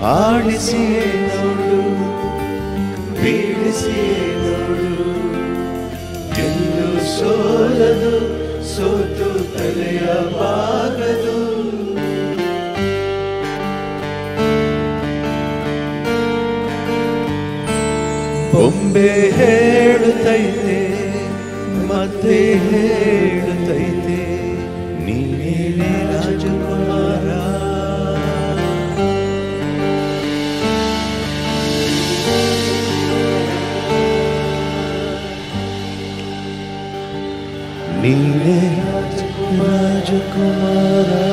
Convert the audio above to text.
ಆಡಿಸಿಯೇ ನೋಡು ಬೀಳಿಸಿಯೇ ನೋಡು. ಸೋಲದು ಸೋತು ತಲೆಯ ಬಾಗದು. ಬೊಂಬೆ ಹೇಳುತ್ತೈತೆ ಮತ್ತೆ ಹೇಳುತ್ತೈತೆ नीले राजकुमारा